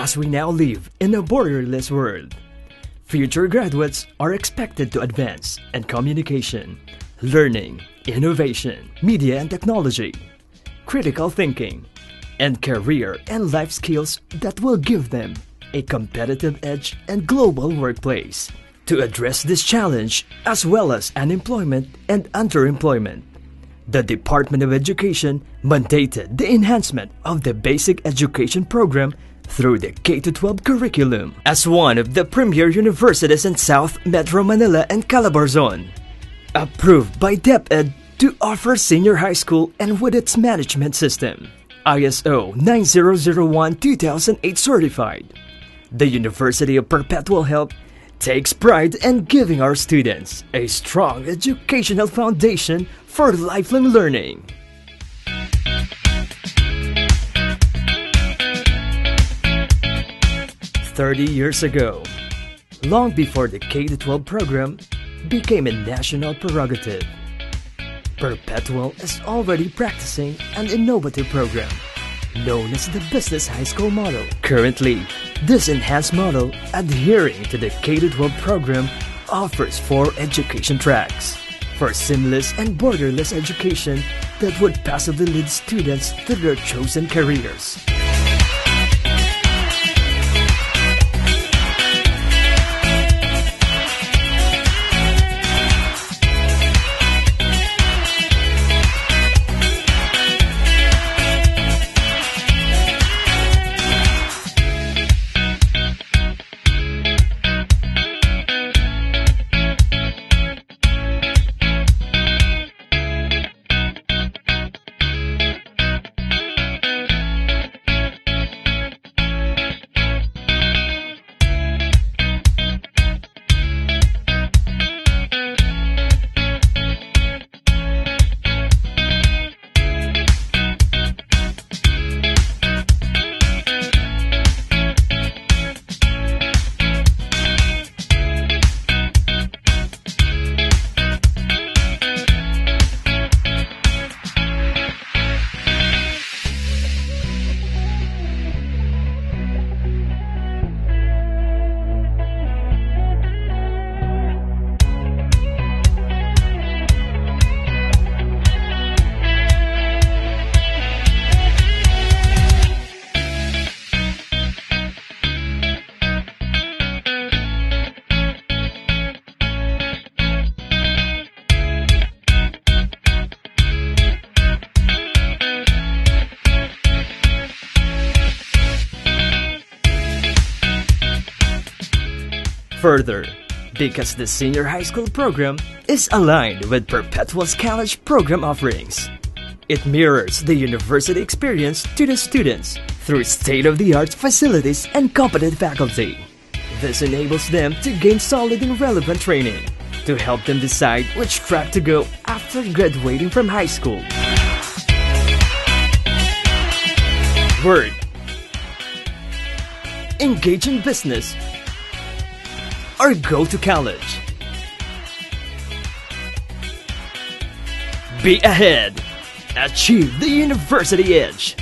As we now live in a borderless world, future graduates are expected to advance in communication, learning, innovation, media and technology, critical thinking, and career and life skills that will give them a competitive edge and global workplace. To address this challenge, as well as unemployment and underemployment, the Department of Education mandated the enhancement of the basic education program through the K-12 curriculum as one of the premier universities in South Metro Manila and Calabarzon. Approved by DepEd to offer senior high school and with its management system. ISO 9001-2008 certified. The University of Perpetual Help takes pride in giving our students a strong educational foundation for lifelong learning. Thirty years ago, long before the K-12 program became a national prerogative, Perpetual is already practicing an innovative program known as the Business High School Model. Currently, this enhanced model, adhering to the K-12 program, offers four education tracks for seamless and borderless education that would passively lead students to their chosen careers. Further, because the senior high school program is aligned with Perpetual's college program offerings, it mirrors the university experience to the students through state-of-the-art facilities and competent faculty. This enables them to gain solid and relevant training to help them decide which track to go after graduating from high school. Word Engage in business or go to college. Be ahead. Achieve the university edge.